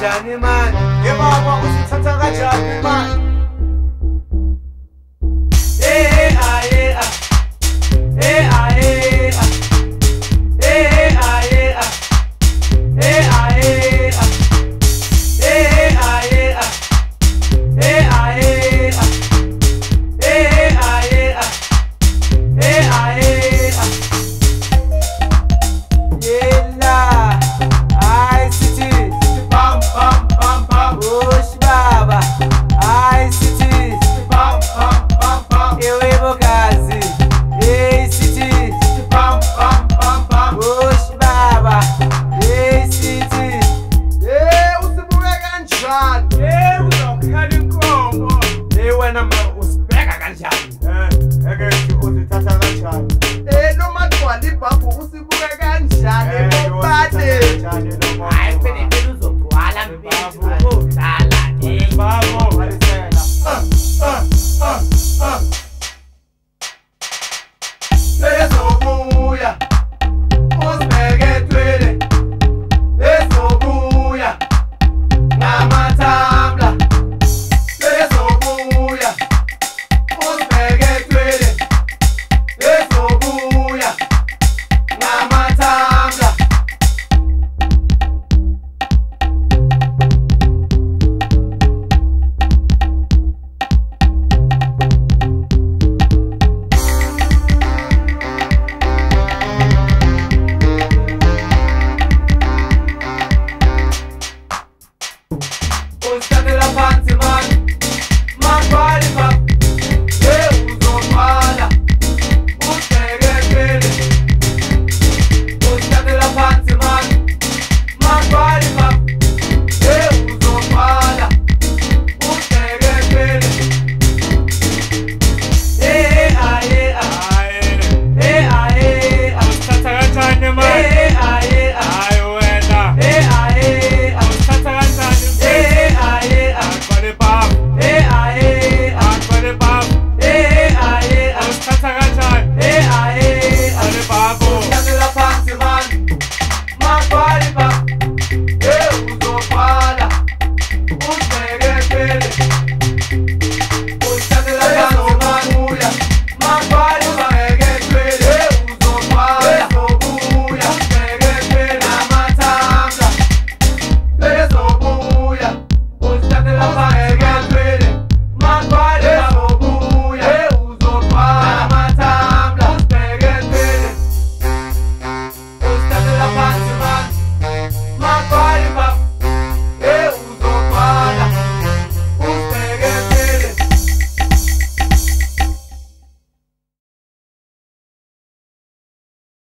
kanjani mani ngebaba uzithatha kanjani mani